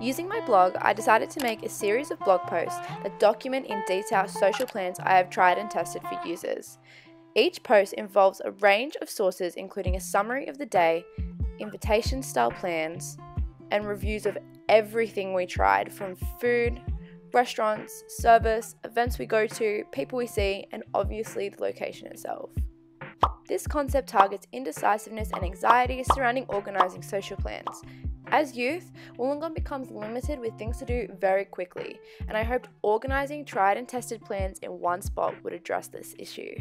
Using my blog, I decided to make a series of blog posts that document in detail social plans I have tried and tested for users. Each post involves a range of sources, including a summary of the day, invitation style plans, and reviews of everything we tried from food, restaurants, service, events we go to, people we see, and obviously the location itself. This concept targets indecisiveness and anxiety surrounding organising social plans. As youth, Wollongong becomes limited with things to do very quickly, and I hoped organising tried and tested plans in one spot would address this issue.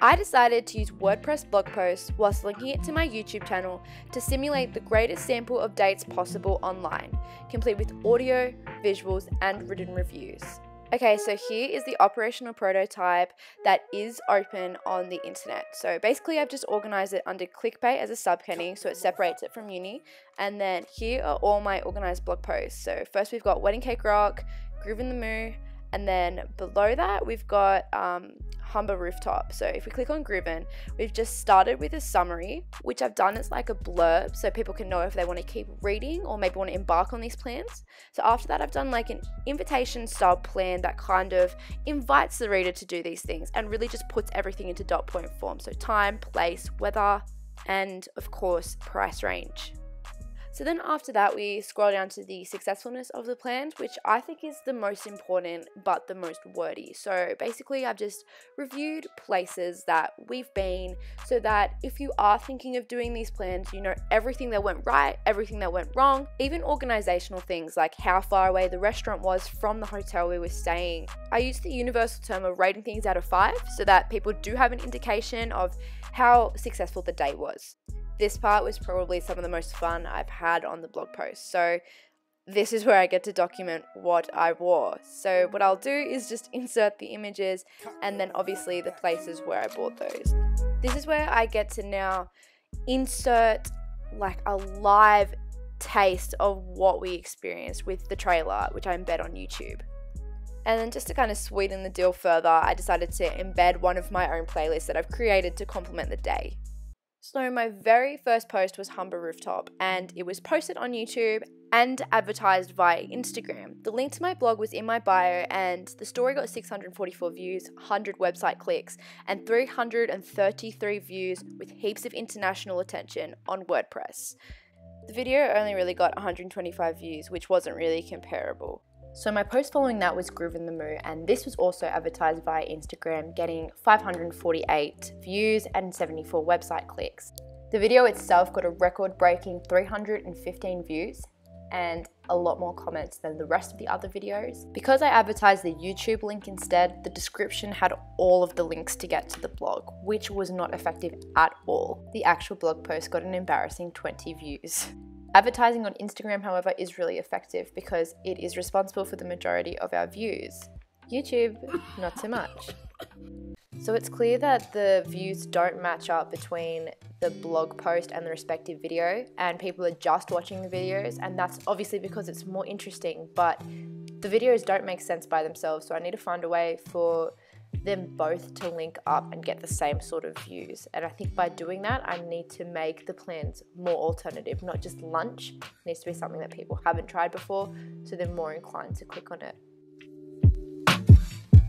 I decided to use WordPress blog posts whilst linking it to my YouTube channel to simulate the greatest sample of dates possible online, complete with audio, visuals, and written reviews. Okay, so here is the operational prototype that is open on the internet. So basically, I've just organized it under Clique Bait as a subheading so it separates it from uni. And then here are all my organized blog posts. So first, we've got Wedding Cake Rock, Groovin the Moo, and then below that, we've got um, Humber Rooftop. So if we click on Groovin, we've just started with a summary, which I've done as like a blurb so people can know if they want to keep reading or maybe want to embark on these plans. So after that, I've done like an invitation style plan that kind of invites the reader to do these things and really just puts everything into dot point form. So time, place, weather, and of course, price range. So then after that, we scroll down to the successfulness of the plans, which I think is the most important but the most wordy. So basically, I've just reviewed places that we've been so that if you are thinking of doing these plans, you know everything that went right, everything that went wrong, even organizational things like how far away the restaurant was from the hotel we were staying. I use the universal term of rating things out of five so that people do have an indication of how successful the day was this part was probably some of the most fun I've had on the blog post. So this is where I get to document what I wore. So what I'll do is just insert the images and then obviously the places where I bought those. This is where I get to now insert like a live taste of what we experienced with the trailer, which I embed on YouTube. And then just to kind of sweeten the deal further, I decided to embed one of my own playlists that I've created to complement the day. So, my very first post was Humber Rooftop, and it was posted on YouTube and advertised via Instagram. The link to my blog was in my bio, and the story got 644 views, 100 website clicks, and 333 views with heaps of international attention on WordPress. The video only really got 125 views, which wasn't really comparable. So my post following that was Groovin the Moo, and this was also advertised via Instagram, getting 548 views and 74 website clicks. The video itself got a record-breaking 315 views and a lot more comments than the rest of the other videos. Because I advertised the YouTube link instead, the description had all of the links to get to the blog, which was not effective at all. The actual blog post got an embarrassing 20 views. Advertising on Instagram, however, is really effective because it is responsible for the majority of our views. YouTube, not so much. So it's clear that the views don't match up between the blog post and the respective video, and people are just watching the videos, and that's obviously because it's more interesting, but the videos don't make sense by themselves, so I need to find a way for them both to link up and get the same sort of views. And I think by doing that, I need to make the plans more alternative, not just lunch. It needs to be something that people haven't tried before, so they're more inclined to click on it.